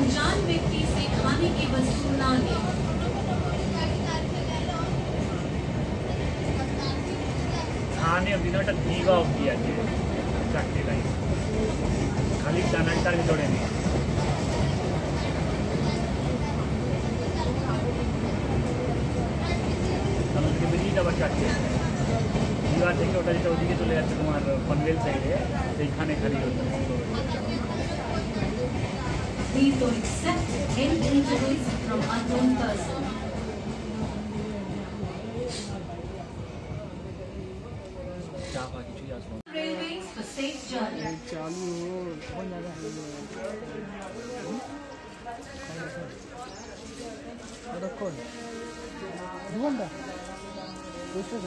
अनजान व्यक्ति से खाने की वस्तु ना लें। खाने बिना दीवा होती है खाली दाना टाइम जोड़े नहीं। दीवार देखिए होटल चौधरी के चले जाते तुम्हारे पनवेल साइड है तो खाने खाली होता है। Please don't accept any injuries from unknown person. Railways for safe journey. What a call. Wonder. This is